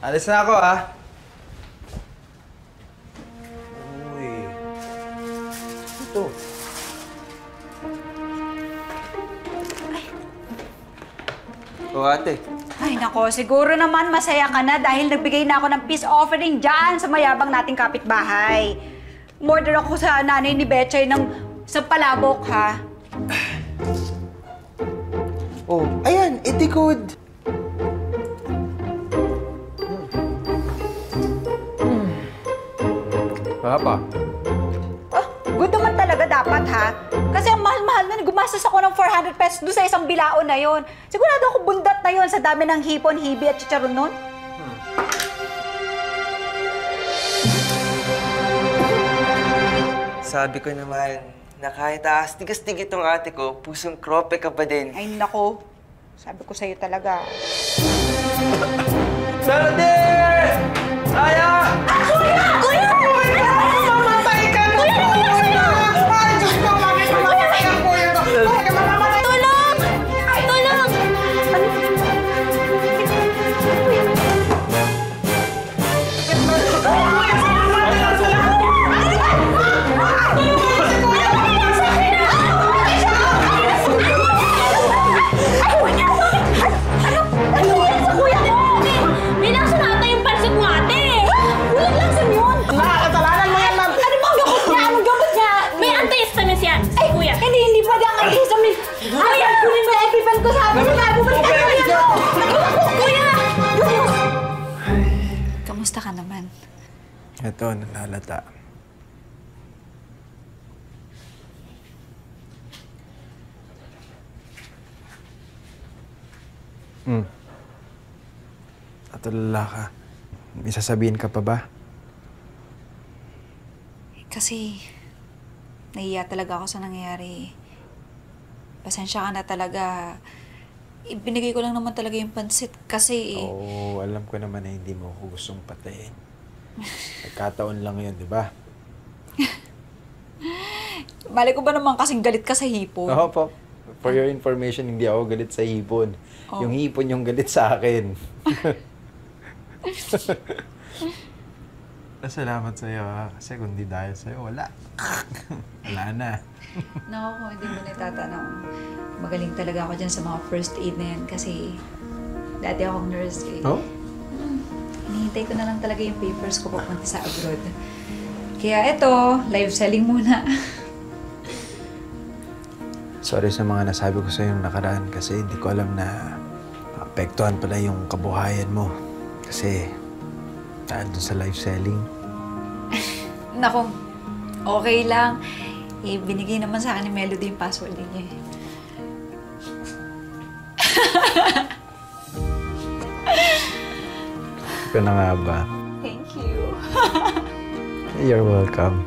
Alis na ako, ah. Uy. Ito. O ate, Ay nako, siguro naman masaya ka na dahil nagbigay na ako ng peace offering dyan sa mayabang nating kapitbahay. Murder ako sa nanay ni Betchay ng sa palabok, ha? Oh, ayan, edi good. Papa. Oh, good naman talaga dapat, ha? Kasi ang mahal-mahal na, gumastos ako ng 400 pesos doon sa isang bilao na yon. Sigurado ako bundat na yon sa dami ng hipon, hibi at chicharon nun. Sabi ko naman, na kahit taas tigas-tig itong ate ko, pusong krope ka pa din. Ay nako, sabi ko sa'yo talaga. Melody! Aya! Sa amin. Kuya, yan. Kuya! Kamusta ka naman? Ito, nalalata. Hmm. Natulala ka. May sasabihin ka pa ba? Kasi, nahiya talaga ako sa nangyayari. Pasensya ka na talaga. Ibinigay ko lang naman talaga yung pansit kasi... Oo, alam ko naman na hindi mo ako gustong patayin. Nagkataon lang yun, di ba? Mali ko ba naman kasing galit ka sa hipo? Oo po. For your information, hindi ako galit sa hipon. Oh. Yung hipon yung galit sa akin. Salamat sa iyo ha. Kasi kung di dahil sa iyo, wala. wala na. Naku, kung hindi mo natatanong. Magaling talaga ako dyan sa mga first aid na yan kasi dati akong nurse eh. Oh? Hinihintay ko na lang talaga yung papers ko papunta sa abroad. Kaya eto, live selling muna. Sorry sa mga nasabi ko sa yung nakaraan kasi hindi ko alam na apektuhan pala yung kabuhayan mo. Kasi dahil dun sa live selling. Naku, okay lang. Eh, binigay naman sa akin ni Melody yung password niya. eh. Ikaw na nga ba? Thank you. You're welcome.